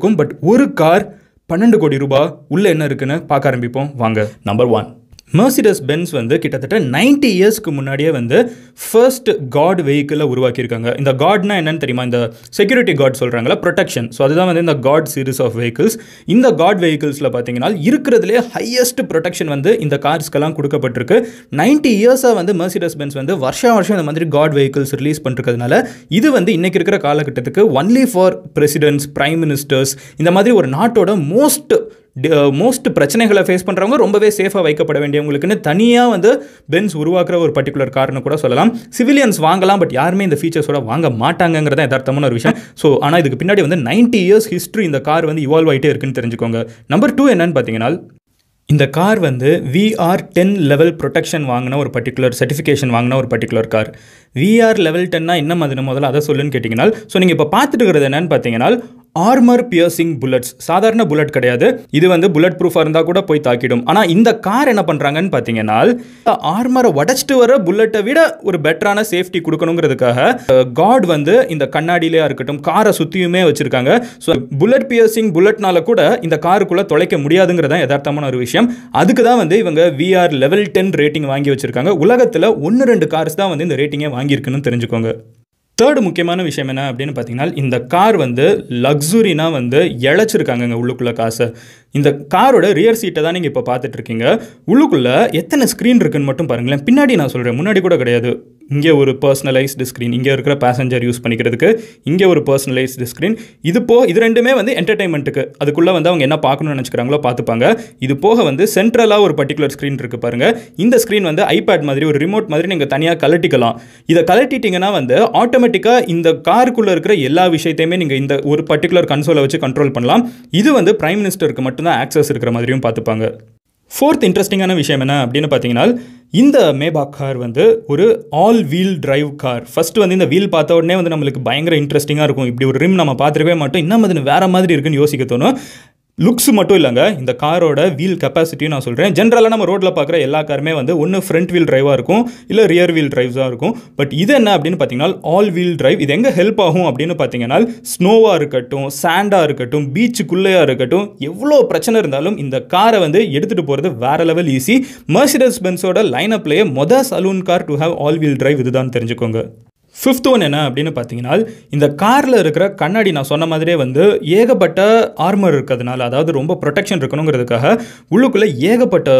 இருக்கும். பட் ஒரு கார் பன்னெண்டு கோடி ரூபாய் உள்ள என்ன இருக்குன்னு பார்க்க ஆரம்பிப்போம். வாங்க. நம்பர் ஒன் மெர்சிடஸ் பென்ஸ் வந்து கிட்டத்தட்ட 90 இயர்ஸ்க்கு முன்னாடியே வந்து ஃபர்ஸ்ட் காட் வெஹிக்கிளை உருவாக்கியிருக்காங்க. இந்த காட்னா என்னன்னு தெரியுமா? இந்த செக்யூரிட்டி காட் சொல்கிறாங்களா ப்ரொடெக்ஷன் ஸோ அதுதான் வந்து இந்த காட் சீரிஸ் ஆஃப் வெஹிக்கிள்ஸ் இந்த காட் வெஹிக்கிள்ஸில் பார்த்தீங்கன்னா இருக்கிறதுலே ஹையஸ்ட் ப்ரொடெக்ஷன் வந்து இந்த கார்ஸ்க்கெல்லாம் கொடுக்கப்பட்டிருக்கு. 90 இயர்ஸாக வந்து மெர்சிடஸ் பென்ஸ் வந்து வருஷம் வருஷம் இந்த மாதிரி காட் வெஹிக்கிள்ஸ் ரிலீஸ் பண்ணிருக்கிறதுனால இது வந்து இன்றைக்கி இருக்கிற காலகட்டத்துக்கு only for presidents prime ministers இந்த மாதிரி ஒரு நாட்டோட மோஸ்ட் மோஸ்ட் பிரச்சனைகளை ஃபேஸ் பண்ணுறவங்க ரொம்பவே சேஃபாக வைக்கப்பட வேண்டியவங்களுக்குன்னு தனியாக வந்து பென்ஸ் உருவாக்குற ஒரு பர்டிகுலர் கார்னு கூட சொல்லலாம். சிவிலியன்ஸ் வாங்கலாம் பட் யாருமே இந்த ஃபீச்சர்ஸோட வாங்க மாட்டாங்கங்கிறத யதார்த்தமான ஒரு விஷயம். ஸோ ஆனால் இதுக்கு பின்னாடி வந்து 90 இயர்ஸ் ஹிஸ்ட்ரி இந்த கார் வந்து இவால்வ் ஆகிட்டே இருக்குன்னு தெரிஞ்சுக்கோங்க. நம்பர் டூ என்னன்னு பார்த்தீங்கன்னா இந்த கார் வந்து விஆர் டென் லெவல் ப்ரொடெக்ஷன் வாங்கின ஒரு பர்டிகுலர் சர்டிஃபிகேஷன் வாங்கின ஒரு பர்டிகுலர் கார் விஆர் லெவல் டென்னா என்ன மாதிரி முதல்ல அதை சொல்லுன்னு கேட்டிங்கன்னா ஸோ நீங்கள் இப்போ பார்த்துட்டு இருக்கிறது என்னன்னு பார்த்தீங்கன்னா ஆர்மர் பியர்சிங் புல்லட்ஸ் சாதாரண புல்லட் கிடையாது. இது வந்து புல்லட் ப்ரூஃபாக இருந்தால் கூட போய் தாக்கிடும். ஆனால் இந்த கார் என்ன பண்ணுறாங்கன்னு பார்த்தீங்கன்னா ஆர்மரை உடச்சிட்டு வர புல்லட்டை விட ஒரு பெட்டரான சேஃப்டி கொடுக்கணுங்கிறதுக்காக காட் வந்து இந்த கண்ணாடியிலே இருக்கட்டும் காரை சுற்றியுமே வச்சுருக்காங்க. ஸோ புல்லட் பியர்சிங் புல்லட்னால கூட இந்த காருக்குள்ளே தொலைக்க முடியாதுங்கிறது தான் யதார்த்தமான ஒரு விஷயம். அதுக்கு தான் வந்து இவங்க விஆர் லெவல் டென் ரேட்டிங் வாங்கி வச்சுருக்காங்க. உலகத்தில் ஒன்று ரெண்டு கார்ஸ் தான் வந்து இந்த ரேட்டிங்கே வாங்கியிருக்குன்னு தெரிஞ்சுக்கோங்க. தேர்டு முக்கியமான விஷயம் என்ன அப்படின்னு பார்த்தீங்கன்னா இந்த கார் வந்து லக்ஸுரினா வந்து இழைச்சிருக்காங்கங்க உள்ளுக்குள்ளே காசை. இந்த காரோட ரியர் சீட்டை தான் நீங்கள் இப்போ பார்த்துட்டு இருக்கீங்க. எத்தனை ஸ்க்ரீன் இருக்குன்னு மட்டும் பாருங்களேன். பின்னாடி நான் சொல்கிறேன் முன்னாடி கூட கிடையாது. இங்கே ஒரு பர்சனலைஸ்டு ஸ்க்ரீன் இங்கே இருக்கிற பேசஞ்சர் யூஸ் பண்ணிக்கிறதுக்கு இங்கே ஒரு பர்சனலைஸ்டு ஸ்க்ரீன் இது போ இது ரெண்டுமே வந்து என்டர்டைன்மெண்ட்டுக்கு அதுக்குள்ளே வந்து அவங்க என்ன பார்க்கணும்னு நினச்சிக்கிறாங்களோ பார்த்துப்பாங்க. இது போக வந்து சென்ட்ரலாக ஒரு பர்டிகுலர் ஸ்க்ரீன் இருக்குது பாருங்கள் இந்த ஸ்க்ரீன் வந்து ஐபேட் மாதிரி ஒரு ரிமோட் மாதிரி நீங்கள் தனியாக கலட்டிக்கலாம் இதை கலட்டிட்டிங்கன்னா வந்து ஆட்டோமேட்டிக்காக இந்த காருக்குள்ளே இருக்கிற எல்லா விஷயத்தையுமே நீங்கள் இந்த ஒரு பர்டிகுலர் கன்சோலை வச்சு கண்ட்ரோல் பண்ணலாம். இது வந்து பிரைம் மினிஸ்டருக்கு மட்டும்தான் ஆக்சஸ் இருக்கிற மாதிரியும் பார்த்துப்பாங்க. ஃபோர்த் இன்ட்ரெஸ்டிங்கான விஷயம் என்ன அப்படின்னு பார்த்தீங்கன்னா இந்த மேபாக் கார் வந்து ஒரு all wheel drive car first வந்து இந்த வீல் பார்த்த உடனே வந்து நம்மளுக்கு பயங்கர இன்ட்ரெஸ்டிங்காக இருக்கும். இப்படி ஒரு ரிம் நம்ம பார்த்துருக்கவே மாட்டோம். இன்னும் மாதிரி வேற மாதிரி இருக்குன்னு யோசிக்க தோணும். லுக்ஸ் மட்டும் இல்லைங்க. இந்த காரோட வீல் கெப்பாசிட்டியும் நான் சொல்கிறேன் ஜென்ரலாக நம்ம ரோட்டில் பார்க்குற எல்லா காருமே வந்து ஒன்று ஃப்ரண்ட் வீல் டிரைவாக இருக்கும் இல்லை ரியர் வீல் டிரைவ்ஸாக இருக்கும். பட் இது என்ன அப்படின்னு பார்த்தீங்கன்னா ஆல் வீல் டிரைவ் இது எங்கே ஹெல்ப் ஆகும் அப்படின்னு பார்த்தீங்கன்னா ஸ்னோவாக இருக்கட்டும் சாண்டாக இருக்கட்டும் பீச்சுக்குள்ளேயாக இருக்கட்டும் எவ்வளோ பிரச்சனை இருந்தாலும் இந்த காரை வந்து எடுத்துகிட்டு போகிறது வேறு லெவல் ஈஸி மர்சிடஸ் பென்ஸோட லைனப்லேயே மொதல் saloon car to have all wheel drive இதுதான் தெரிஞ்சுக்கோங்க. ஃபிஃப்த் ஒன் என்ன அப்படின்னு பார்த்தீங்கன்னா இந்த காரில் இருக்கிற கண்ணாடி நான் சொன்ன மாதிரியே வந்து ஏகப்பட்ட ஆர்மர் இருக்கிறதுனால அதாவது ரொம்ப ப்ரொடெக்ஷன் இருக்கணுங்கிறதுக்காக உள்ளுக்குள்ளே ஏகப்பட்ட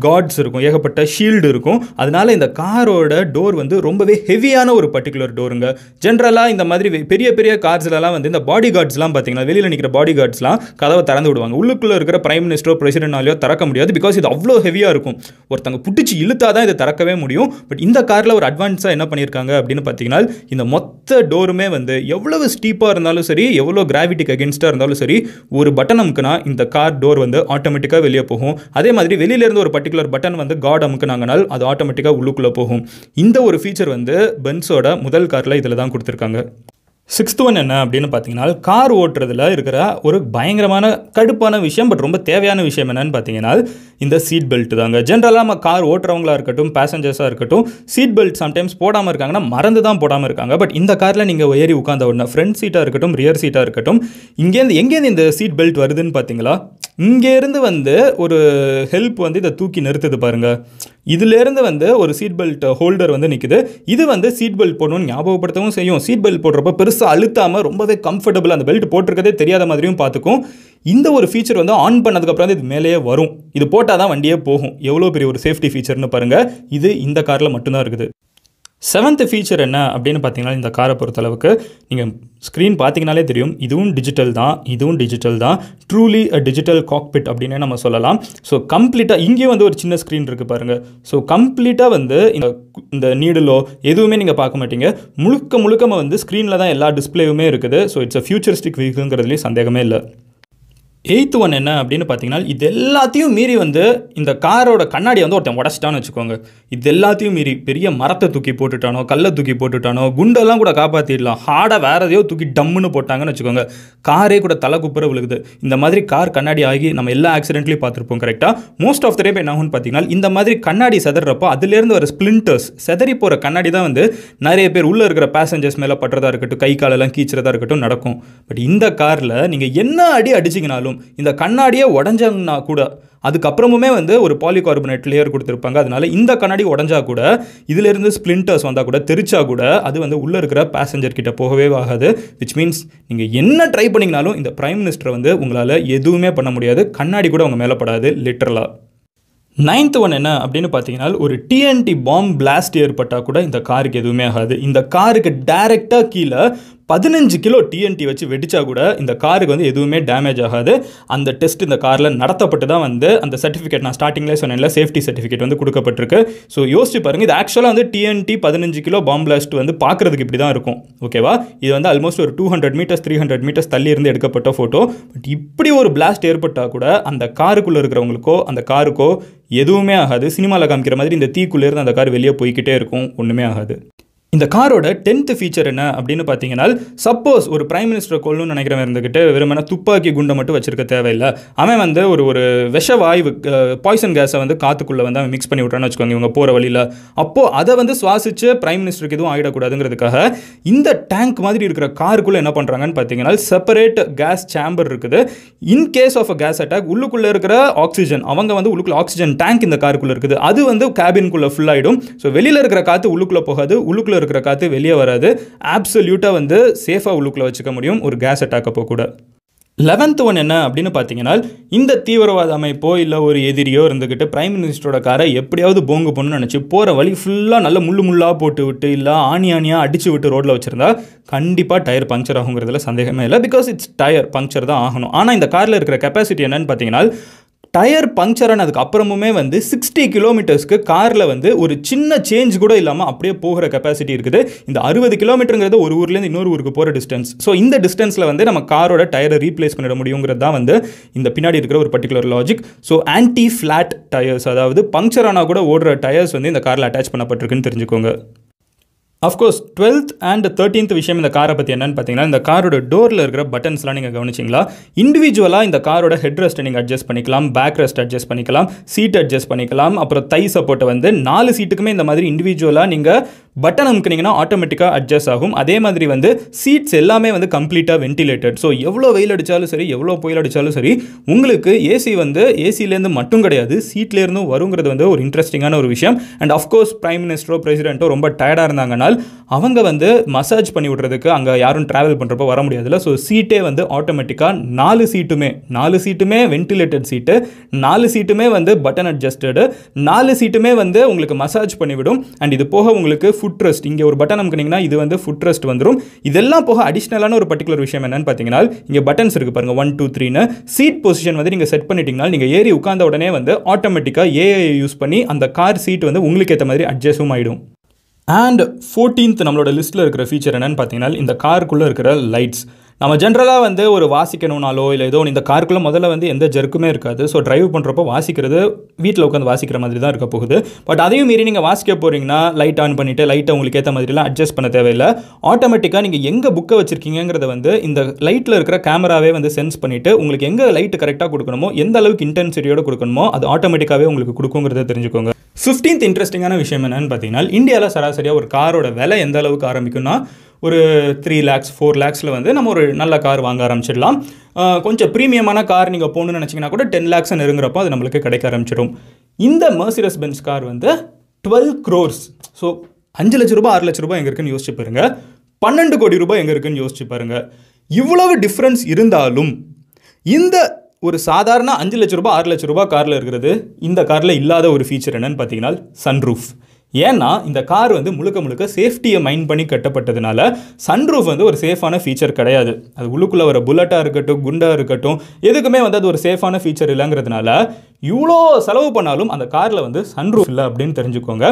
காட்ஸ் இருக்கும் ஏகப்பட்ட ஷீல்டு இருக்கும். அதனால இந்த காரோட டோர் வந்து ரொம்பவே ஹெவியான ஒரு பர்டிகுலர் டோருங்க ஜென்ரலாக இந்த மாதிரி வெ- பெரிய பெரிய கார்ஸ்லலாம் வந்து இந்த பாடி கார்ட்ஸ்லாம் பார்த்தீங்கன்னா வெளியில் நிற்கிற பாடி கார்ட்ஸ்லாம் கதவை திறந்து விடுவாங்க. உள்ளுக்குள்ளே இருக்கிற பிரைம் மினிஸ்டரோ பிரசிடென்ட்னாலையோ திறக்க முடியாது பிகாஸ் இது அவ்வளோ ஹெவியாக இருக்கும். ஒருத்தங்க பிடிச்சி இழுத்தா தான் இதை திறக்கவே முடியும். பட் இந்த காரில் ஒரு அட்வான்ஸாக என்ன பண்ணியிருக்காங்க அப்படின்னு பார்த்தீங்கன்னா இந்த மொத்த டோருமே வந்து எவ்வளவு ஸ்டீப்பாக இருந்தாலும் சரி எவ்வளோ கிராவிட்டிக்கு அகேன்ஸ்டாக இருந்தாலும் சரி ஒரு பட்டன் அமுக்குனா இந்த கார் டோர் வந்து ஆட்டோமேட்டிக்காக வெளியே போகும். அதே மாதிரி வெளியிலேருந்து ஒரு பர்டிகுலர் பட்டன் வந்து காட் அமுக்குனாங்கனால் அது ஆட்டோமேட்டிக்காக உள்ளுக்குள்ளே போகும். இந்த ஒரு ஃபீச்சர் வந்து பென்ஸோட முதல் காரில் இதில் தான் கொடுத்துருக்காங்க. சிக்ஸ்த் ஒன் என்ன அப்படின்னு பார்த்தீங்கன்னா கார் ஓட்டுறதுல இருக்கிற ஒரு பயங்கரமான கடுப்பான விஷயம் பட் ரொம்ப தேவையான விஷயம் என்னன்னு பார்த்தீங்கன்னா இந்த சீட் பெல்ட் தாங்க. ஜென்ரலாக நம்ம கார் ஓட்டுறவங்களா இருக்கட்டும் பேசஞ்சர்ஸாக இருக்கட்டும் சீட் பெல்ட் சம்டைம்ஸ் போடாமல் இருக்காங்கன்னா மறந்து தான் போடாமல் இருக்காங்க. பட் இந்த காரில் நீங்கள் ஏறி உட்காந்த உடனே ஃப்ரண்ட் சீட்டாக இருக்கட்டும் ரியர் சீட்டாக இருக்கட்டும் இங்கேருந்து எங்கேருந்து இந்த சீட் பெல்ட் வருதுன்னு பார்த்தீங்களா? இங்கேருந்து வந்து ஒரு ஹெல்ப் வந்து இதை தூக்கி நிறுத்துது பாருங்கள் இதுலேருந்து வந்து ஒரு சீட் பெல்ட் ஹோல்டர் வந்து நிற்குது இது வந்து சீட் பெல்ட் போடணும்னு ஞாபகப்படுத்தவும் செய்யும். சீட் பெல்ட் போடுறப்ப பெருசாக அழுத்தாமல் ரொம்பவே கம்ஃபர்டபுள் அந்த பெல்ட் போட்டிருக்கதே தெரியாத மாதிரியும் பார்த்துக்கும். இந்த ஒரு ஃபீச்சர் வந்து ஆன் பண்ணதுக்கப்புறம் இது மேலேயே வரும். இது போட்டால் தான் வண்டியே போகும். எவ்வளோ பெரிய ஒரு சேஃப்டி ஃபீச்சர்னு பாருங்கள் இது இந்த காரில் மட்டும்தான் இருக்குது. செவன்த் ஃபீச்சர் என்ன அப்படின்னு பார்த்தீங்கன்னா இந்த காரை பொறுத்தளவுக்கு நீங்கள் ஸ்க்ரீன் பார்த்தீங்கனாலே தெரியும். இதுவும் டிஜிட்டல் தான். இதுவும் டிஜிட்டல் தான். ட்ரூலி அ டிஜிட்டல் காக்பிட் அப்படின்னே நம்ம சொல்லலாம். ஸோ கம்ப்ளீட்டாக இங்கேயும் வந்து ஒரு சின்ன ஸ்க்ரீன் இருக்குது பாருங்கள் ஸோ கம்ப்ளீட்டாக வந்து இந்த இந்த நீடலோ எதுவுமே நீங்கள் பார்க்க மாட்டீங்க. முழுக்க முழுக்க வந்து ஸ்க்ரீனில் தான் எல்லா டிஸ்பிளேவுமே இருக்குது. ஸோ இட்ஸ் அ ஃபியூச்சரிஸ்டிக் வெஹிக்கிள்ங்கிறதுலேயும் சந்தேகமே இல்லை. எயித்து ஒன் என்ன அப்படின்னு பார்த்தீங்கன்னா இது எல்லாத்தையும் மீறி வந்து இந்த காரோட கண்ணாடியை வந்து ஒருத்தன் உடச்சிட்டான்னு வச்சுக்கோங்க. இது எல்லாத்தையும் மீறி பெரிய மரத்தை தூக்கி போட்டுட்டானோ கல்லை தூக்கி போட்டுட்டானோ குண்டெல்லாம் கூட காப்பாற்றிடலாம் ஹார்டாக வேற எதையோ தூக்கி டம்முன்னு போட்டாங்கன்னு வச்சுக்கோங்க. காரே கூட தலை குப்புற விழுகுது. இந்த மாதிரி கார் கண்ணாடி ஆகி நம்ம எல்லா ஆக்சிடென்ட்லையும் பார்த்துருப்போம் கரெக்டாக மோஸ்ட் ஆஃப் த டைம் என்ன ஆகும்னு பார்த்தீங்கன்னா இந்த மாதிரி கண்ணாடி செதறப்போ அதுலேருந்து வர ஸ்பிளிண்டர்ஸ் செதறி போகிற கண்ணாடி தான் வந்து நிறைய பேர் உள்ளே இருக்கிற பேசஞ்சர்ஸ் மேலே பட்டுறதா இருக்கட்டும் கை காலெல்லாம் கீச்சுறதா இருக்கட்டும் நடக்கும். பட் இந்த காரில் நீங்கள் என்ன அடி அடிச்சிங்கனாலும் இந்த கண்ணாடியே உடஞ்சாங்கன்னா கூட அதுக்கப்புறமுமே வந்து ஒரு பாலிகார்பனேட் லேயர் கொடுத்துருப்பாங்க. அதனால இந்த கண்ணாடி உடஞ்சா கூட இதிலிருந்து ஸ்பிளிண்டர்ஸ் வந்தால் கூட தெரிச்சா கூட அது வந்து உள்ளே இருக்கிற பேசஞ்சர் கிட்ட போகவே ஆகாது. விச் மீன்ஸ் நீங்கள் என்ன ட்ரை பண்ணிங்கனாலும் இந்த பிரைம் மினிஸ்டரை வந்து உங்களால் எதுவுமே பண்ண முடியாது. கண்ணாடி கூட உங்கள் மேலே படாது லிட்டரலாக நைன்த் ஒன் என்ன அப்படின்னு பார்த்தீங்கன்னா ஒரு டிஎன்டி பாம் பிளாஸ்ட் ஏற்பட்டால் கூட இந்த காருக்கு எதுவுமே ஆகாது. இந்த காருக்கு டைரெக்டாக கீழே பதினஞ்சு கிலோ டிஎன்டி வச்சு வெடித்தா கூட இந்த காருக்கு வந்து எதுவுமே டேமேஜ் ஆகாது. அந்த டெஸ்ட் இந்த காரில் நடத்தப்பட்டு தான் வந்து அந்த சர்டிஃபிகேட் நான் ஸ்டார்டிங்லேயே சொன்னேன்ல சேஃப்டி சர்டிஃபிகேட் வந்து கொடுக்கப்பட்டிருக்கு. ஸோ யோசிச்சு பாருங்கள் இது ஆக்சுவலாக வந்து டிஎன்டி பதினஞ்சு கிலோ பாம் பிளாஸ்ட் வந்து பார்க்குறதுக்கு இப்படி தான் இருக்கும். ஓகேவா இது வந்து ஆல்மோஸ்ட் ஒரு two hundred metres three hundred metres தள்ளி இருந்து எடுக்கப்பட்ட ஃபோட்டோ பட் இப்படி ஒரு பிளாஸ்ட் ஏற்பட்டால் கூட அந்த காருக்குள்ளே இருக்கிறவங்களுக்கோ அந்த காருக்கோ எதுவுமே ஆகாது. சினிமாவில் காமிக்கிற மாதிரி இந்த தீக்குள்ளேருந்து அந்த கார் வெளியே போய்கிட்டே இருக்கும். ஒன்றுமே ஆகாது. இந்த காரோட டென்த்து ஃபீச்சர் என்ன அப்படின்னு பார்த்தீங்கன்னா சப்போஸ் ஒரு பிரைம் மினிஸ்டர் கொல்லணும்னு நினைக்கிறவன் இருந்துக்கிட்டு வெறுமனே துப்பாக்கி குண்டை மட்டும் வச்சிருக்க தேவையில்லை. அவன் வந்து ஒரு ஒரு விஷ வாயு பாய்சன் கேஸை வந்து காத்துக்குள்ளே வந்து அவன் மிக்ஸ் பண்ணி விட்றான்னு வச்சுக்கோங்க இவங்க போகிற வழியில். அப்போது அதை வந்து சுவாசித்து பிரைம் மினிஸ்டருக்கு எதுவும் ஆகிடக்கூடாதுங்கிறதுக்காக இந்த டேங்க் மாதிரி இருக்கிற காருக்குள்ளே என்ன பண்ணுறாங்கன்னு பார்த்தீங்கன்னா செப்பரேட் கேஸ் சேம்பர் இருக்குது. In case of a gas attack உள்ளுக்குள்ளே இருக்கிற ஆக்சிஜன் அவங்க வந்து உள்ளுக்குள்ள ஆக்சிஜன் டேங்க் இந்த காருக்குள்ளே இருக்குது. அது வந்து கேபின்குள்ளே ஃபுல் ஆகிடும் ஸோ வெளியில் இருக்கிற காற்று உள்ளுக்குள்ளே போகாது உள்ளுக்குள்ளே இருக்கிற காற்று வெளியே வராது. ஆப்சல்யூட்டாக வந்து சேஃபாக உள்ளுக்குள்ளே வச்சுக்க முடியும். ஒரு கேஸ் அட்டாக் அப்போ கூட. லெவன்த் ஒன் என்ன அப்படின்னு பார்த்தீங்கன்னா இந்த தீவிரவாத அமைப்போ இல்லை ஒரு எதிரியோ இருந்துக்கிட்டு பிரைம் மினிஸ்டரோட காரை எப்படியாவது போங்கு போகணும்னு நினச்சி போகிற வழி ஃபுல்லாக நல்ல முள்ளு முள்ளாக போட்டு விட்டு இல்லை ஆணி ஆணியாக அடித்து விட்டு ரோட்டில் வச்சுருந்தா கண்டிப்பாக டயர் பங்க்சர் ஆகுங்கிறதுல சந்தேகமே இல்லை. பிகாஸ் இட்ஸ் டயர் பங்க்சர் தான் ஆகணும். ஆனால் இந்த காரில் இருக்கிற கெப்பாசிட்டி என்னன்னு பார்த்தீங்கன்னா டயர் பங்க்சர் ஆனதுக்கு அப்புறமுமே வந்து சிக்ஸ்டி கிலோமீட்டர்ஸ்க்கு காரில் வந்து ஒரு சின்ன சேஞ்ச் கூட இல்லாமல் அப்படியே போகிற கெப்பாசிட்டி இருக்குது. இந்த அறுபது கிலோமீட்டருங்கிறது ஒரு ஊர்லேருந்து இன்னொரு ஊருக்கு போகிற டிஸ்டன்ஸ் ஸோ இந்த டிஸ்டன்ஸில் வந்து நம்ம காரோட டயரை ரீப்ளேஸ் பண்ணிட முடியுங்கிறது தான் வந்து இந்த பின்னாடி இருக்கிற ஒரு particular logic so anti flat tyres அதாவது பங்க்சர் ஆனால் கூட ஓடுற டயர்ஸ் வந்து இந்த காரில் அட்டாச் பண்ணப்பட்டிருக்குன்னு தெரிஞ்சுக்கோங்க. அஃப்கோர்ஸ் டுவெல்த் அண்ட் தேர்ட்டீன்த் விஷயம் இந்த காரை பற்றி என்னன்னு பார்த்தீங்கன்னா இந்த காரோட டோரில் இருக்கிற பட்டன்ஸ்லாம் நீங்கள் கவனிச்சிங்களா? இண்டிவிஜுவலாக இந்த காரோட ஹெட் ரெஸ்ட்டை நீங்கள் அட்ஜஸ்ட் பண்ணிக்கலாம் பேக் ரெஸ்ட் அட்ஜஸ்ட் பண்ணிக்கலாம் சீட் அட்ஜஸ்ட் பண்ணிக்கலாம் அப்புறம் தை சப்போர்ட்டை வந்து நாலு சீட்டுக்குமே இந்த மாதிரி இண்டிவிஜுவலாக நீங்கள் பட்டன் அமுக்குனீங்கன்னா ஆட்டோமேட்டிக்காக அட்ஜஸ்ட் ஆகும். அதே மாதிரி வந்து சீட்ஸ் எல்லாமே வந்து கம்ப்ளீட்டாக வென்டிலேட்டட் ஸோ எவ்வளோ வெயில் அடித்தாலும் சரி எவ்வளோ புயல் அடித்தாலும் சரி உங்களுக்கு ஏசி வந்து ஏசிலேருந்து மட்டும் கிடையாது சீட்லேருந்தும் வருங்கிறது வந்து ஒரு இன்ட்ரெஸ்டிங்கான ஒரு விஷயம். அண்ட் அஃப்கோர்ஸ் பிரைம் மினிஸ்டரோ பிரசிடென்ட்டோ ரொம்ப டயர்டாக இருந்தாங்கனால் அவங்க வந்து மசாஜ் பண்ணி விட்றதுக்கு அங்கே யாரும் ட்ராவல் பண்ணுறப்போ வர முடியாதுல்ல. ஸோ சீட்டே வந்து ஆட்டோமேட்டிக்காக நாலு சீட்டுமே நாலு சீட்டுமே வென்டிலேட்டட் சீட்டு நாலு சீட்டுமே வந்து பட்டன் அட்ஜஸ்டடு நாலு சீட்டுமே வந்து உங்களுக்கு மசாஜ் பண்ணிவிடும். அண்ட் இது போக உங்களுக்கு ஃபுட் ஃபுட் ரெஸ்ட் இங்கே ஒரு பட்டன் அமுக்குனீங்கன்னா இது வந்து ஃபுட் ரெஸ்ட் வந்துடும் இதெல்லாம் போக அடிஷ்னலான ஒரு பர்டிகுலர் விஷயம் என்னன்னு பார்த்தீங்கன்னா இங்கே பட்டன்ஸ் இருக்குது பாருங்கள் ஒன் டூ த்ரீன்னு சீட் பொசிஷன் வந்து நீங்கள் செட் பண்ணிட்டீங்கன்னா நீங்கள் ஏறி உட்கார்ந்த உடனே வந்து ஆட்டோமேட்டிக்காக ஏஐ யூஸ் பண்ணி அந்த கார் சீட் வந்து உங்களுக்கு ஏற்ற மாதிரி அட்ஜஸ்டும் ஆகிடும் அண்ட் ஃபோர்டீன்த் நம்மளோட லிஸ்ட்டில் இருக்கிற ஃபீச்சர் என்னென்னு பார்த்தீங்கன்னா இந்த காருக்குள்ளே இருக்கிற லைட்ஸ் நம்ம ஜென்ரலாக வந்து ஒரு வாசிக்கணும்னாலோ இல்லை ஏதோ ஒன்று இந்த காருக்குள்ளே முதல்ல வந்து எந்த ஜெருக்குமே இருக்காது. ஸோ டிரைவ் பண்ணுறப்போ வாசிக்கிறது வீட்டில் உட்காந்து வாசிக்கிற மாதிரி தான் இருக்க போகுது. பட் அதையும் மீறி நீங்கள் வாசிக்க போகிறீங்கன்னா லைட் ஆன் பண்ணிவிட்டு லைட்டை உங்களுக்கு ஏற்ற மாதிரிலாம் அட்ஜஸ்ட் பண்ண தேவையில்லை. ஆட்டோமேட்டிக்காக நீங்கள் எங்கே புக்கை வச்சுருக்கீங்கிறத வந்து இந்த லைட்டில் இருக்கிற கேமராவே வந்து சென்ஸ் பண்ணிவிட்டு உங்களுக்கு எங்கே லைட்டு கரெக்டாக கொடுக்கணுமோ எந்த அளவுக்கு இன்டென்சிட்டியோடு கொடுக்கணுமோ அது ஆட்டோமேட்டிக்காகவே உங்களுக்கு கொடுக்குங்கிறத தெரிஞ்சுக்கோங்க. ஃபிஃப்டீன்த் இன்ட்ரெஸ்டிங்கான விஷயம் என்னென்னு பார்த்தீங்கன்னா இந்தியாவில் சராசரியாக ஒரு காரோட விலை எந்த அளவுக்கு ஆரம்பிக்கும்னா ஒரு த்ரீ லேக்ஸ் ஃபோர் லேக்ஸில் வந்து நம்ம ஒரு நல்ல கார் வாங்க ஆரம்பிச்சிடலாம். கொஞ்சம் ப்ரீமியமான கார் நீங்கள் போகணுன்னு நினச்சிங்கன்னா கூட டென் லேக்ஸ் நெருங்குறப்போ அது நம்மளுக்கு கிடைக்க ஆரம்பிச்சிடும். இந்த மர்சிரஸ் பென்ஸ் கார் வந்து டுவெல் க்ரோர்ஸ் ஸோ அஞ்சு லட்ச ரூபாய் ஆறு லட்ச ரூபாய் எங்கே இருக்குன்னு யோசிச்சு பாருங்க. பன்னெண்டு கோடி ரூபாய் எங்கே இருக்குன்னு யோசிச்சு பாருங்க. இவ்வளவு டிஃப்ரென்ஸ் இருந்தாலும் இந்த ஒரு சாதாரண அஞ்சு லட்ச ரூபாய் ஆறு லட்ச ரூபாய் காரில் இருக்கிறது இந்த காரில் இல்லாத ஒரு ஃபீச்சர் என்னன்னு பார்த்தீங்கன்னா சன்ரூஃப் ஏன்னா இந்த கார் வந்து முழுக்க முழுக்க சேஃப்டியை மைண்ட் பண்ணி கட்டப்பட்டதுனால சன்ரூஃப் வந்து ஒரு சேஃபான ஃபீச்சர் கிடையாது. அது உள்ளுக்குள்ளே வர புல்லட்டாக இருக்கட்டும் குண்டாக இருக்கட்டும் எதுக்குமே வந்து அது ஒரு சேஃபான ஃபீச்சர் இல்லைங்கிறதுனால இவ்வளோ செலவு பண்ணாலும் அந்த காரில் வந்து சன்ரூஃப் இல்லை அப்படின்னு தெரிஞ்சுக்கோங்க.